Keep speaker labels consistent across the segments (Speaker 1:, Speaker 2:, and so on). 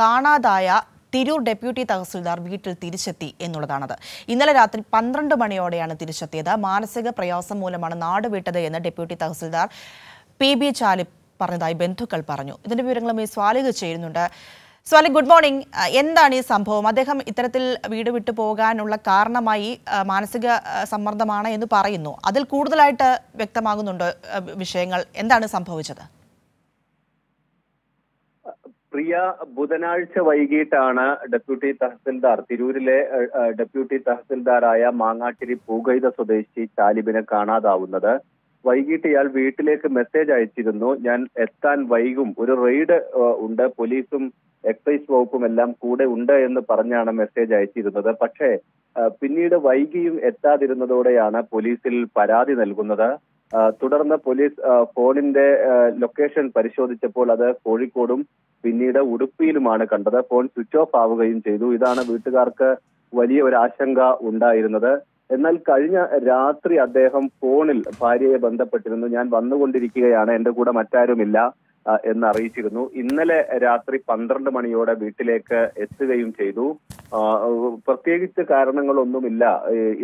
Speaker 1: കാണാതായ തിരൂർ ഡെപ്യൂട്ടി തഹസിൽദാർ വീട്ടിൽ തിരിച്ചെത്തി എന്നുള്ളതാണത്. ഇന്നലെ രാത്രി പന്ത്രണ്ട് മണിയോടെയാണ് തിരിച്ചെത്തിയത്. മാനസിക പ്രയാസം മൂലമാണ് നാട് വിട്ടത് എന്ന് deputy tahsildar P B Chali പറഞ്ഞതായി ബന്ധുക്കൾ പറഞ്ഞു. ഇതിന്റെ വിവരങ്ങളുമായി സ്വാലിക ചെയ്യുന്നുണ്ട്. Swali good morning. എന്താണ് ഈ സംഭവം? അദ്ദേഹം ഇത്തരത്തിൽ വീട് വിട്ടു പോകാനുള്ള കാരണമായി മാനസിക സമ്മർദ്ദമാണ് എന്ന് പറയുന്നു. അതിൽ കൂടുതലായിട്ട് വ്യക്തമാകുന്നുണ്ട് വിഷയങ്ങൾ? എന്താണ് സംഭവിച്ചത്?
Speaker 2: പ്രിയ ബുധനാഴ്ച വൈകിട്ടാണ് ഡെപ്യൂട്ടി തഹസിൽദാർ തിരൂരിലെ ഡെപ്യൂട്ടി തഹസിൽദാറായ മാങ്ങാട്ടിരി പൂകൈത സ്വദേശി ചാലിബിനെ കാണാതാവുന്നത്. വൈകിട്ട് ഇയാൾ വീട്ടിലേക്ക് മെസ്സേജ് അയച്ചിരുന്നു ഞാൻ എത്താൻ വൈകും. ഒരു റെയ്ഡ് ഉണ്ട്. പോലീസും എക്സൈസ് വകുപ്പും എല്ലാം കൂടെ ഉണ്ട് എന്ന് പറഞ്ഞാണ് മെസ്സേജ് അയച്ചിരുന്നത്. പക്ഷേ പിന്നീട് വൈകിയും എത്താതിരുന്നതോടെയാണ് പോലീസിൽ പരാതി നൽകുന്നത്. തുടർന്ന് പോലീസ് ഫോണിന്റെ ലൊക്കേഷൻ പരിശോധിച്ചപ്പോൾ അത് കോഴിക്കോടും പിന്നീട് ഉടുപ്പിയിലുമാണ് കണ്ടത്. ഫോൺ സ്വിച്ച് ഓഫ് ആവുകയും ചെയ്തു. ഇതാണ് വീട്ടുകാർക്ക് വലിയ ഒരു ആശങ്ക ഉണ്ടായിരുന്നത്. എന്നാൽ കഴിഞ്ഞ രാത്രി അദ്ദേഹം ഫോണിൽ ഭാര്യയെ ബന്ധപ്പെട്ടിരുന്നു. ഞാൻ വന്നുകൊണ്ടിരിക്കുകയാണ് എന്റെ കൂടെ മറ്റാരുമില്ല എന്ന് അറിയിച്ചിരുന്നു ഇന്നലെ രാത്രി പന്ത്രണ്ട് മണിയോടെ വീട്ടിലേക്ക് എത്തുകയും ചെയ്തു. പ്രത്യേകിച്ച് കാരണങ്ങളൊന്നുമില്ല.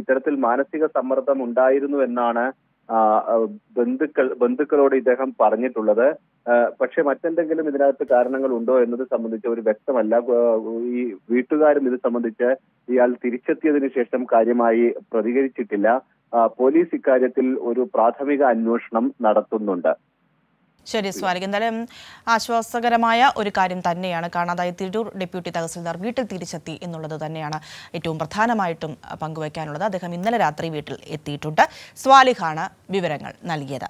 Speaker 2: ഇത്തരത്തിൽ മാനസിക സമ്മർദ്ദം ഉണ്ടായിരുന്നു എന്നാണ് ബന്ധുക്കൾ ബന്ധുക്കളോട് ഇദ്ദേഹം പറഞ്ഞിട്ടുള്ളത്. പക്ഷെ മറ്റെന്തെങ്കിലും ഇതിനകത്ത് കാരണങ്ങൾ ഉണ്ടോ എന്നത് സംബന്ധിച്ച് ഒരു വ്യക്തമല്ല. ഈ വീട്ടുകാരും ഇത് സംബന്ധിച്ച് ഇയാൾ തിരിച്ചെത്തിയതിനു ശേഷം കാര്യമായി പ്രതികരിച്ചിട്ടില്ല. പോലീസ് ഇക്കാര്യത്തിൽ ഒരു പ്രാഥമിക അന്വേഷണം നടത്തുന്നുണ്ട്.
Speaker 1: ശരി സ്വാലിക് എന്തായാലും ആശ്വാസകരമായ ഒരു കാര്യം തന്നെയാണ് കാണാതായ തിരൂർ ഡെപ്യൂട്ടി തഹസിൽദാർ വീട്ടിൽ തിരിച്ചെത്തി എന്നുള്ളത് തന്നെയാണ് ഏറ്റവും പ്രധാനമായിട്ടും പങ്കുവയ്ക്കാനുള്ളത് അദ്ദേഹം ഇന്നലെ രാത്രി വീട്ടിൽ എത്തിയിട്ടുണ്ട്. സ്വാലിഹാണ് വിവരങ്ങൾ നൽകിയത്.